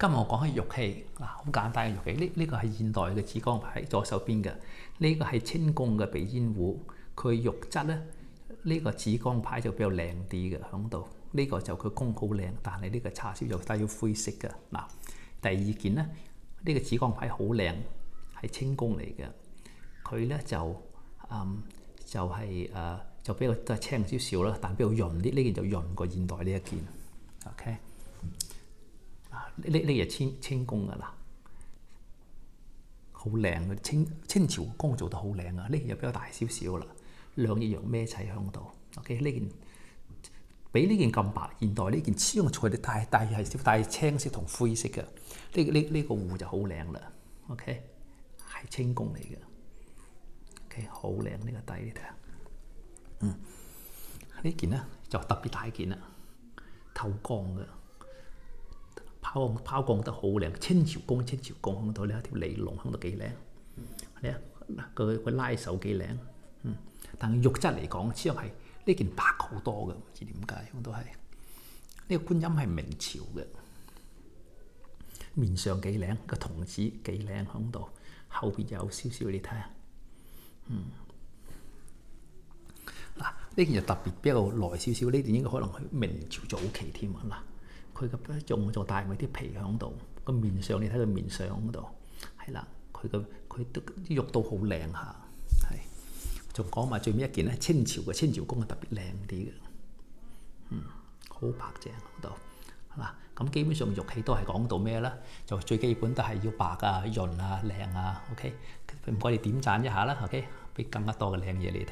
今日我講起玉器嗱，好簡單嘅玉器。呢呢個係現代嘅紫光牌，左手邊嘅呢個係清宮嘅鼻煙壺，佢玉質咧呢個紫光牌就比較靚啲嘅響度。呢個就佢工好靚，但係呢個叉燒就帶有灰色嘅嗱。第二件咧，呢個紫光牌好靚，係清宮嚟嘅。佢咧就嗯就係誒就比較都係青少少啦，但比較潤啲。呢件就潤過現代呢一件。OK。呢呢嘢清清宮噶啦，好靚嘅清清朝工做得好靚啊！呢件又比較大少少啦，兩隻羊孭齊喺度。OK，呢件比呢件咁白，現代呢件超用材料帶帶係少帶青色同灰色嘅。呢呢呢個壺就好靚啦。OK，係清宮嚟嘅。OK，好靚呢個底你睇下。嗯，呢件咧就特別大件啦，透光嘅。抛光拋光得好靚，清朝工清朝工響度呢一條尼龍響度幾靚，你啊佢佢拉手幾靚，嗯，但係肉質嚟講，始終係呢件白好多嘅，唔知點解，我都係呢個觀音係明朝嘅，面上幾靚，個童子幾靚響度，後邊有少少你睇下，嗯，嗱呢件就特別比較耐少少，呢件應該可能係明朝早期添啊嗱。佢嘅用咗帶埋啲皮喺度，個面上你睇佢面上嗰度，係啦，佢嘅佢啲玉都好靚下，係。仲講埋最尾一件咧，清朝嘅清朝工係特別靚啲嘅，嗯，好白淨嗰度，係嘛？咁基本上玉器都係講到咩咧？就最基本都係要白啊、潤啊、靚啊，OK。唔該你點讚一下啦，OK，俾更加多嘅靚嘢你睇。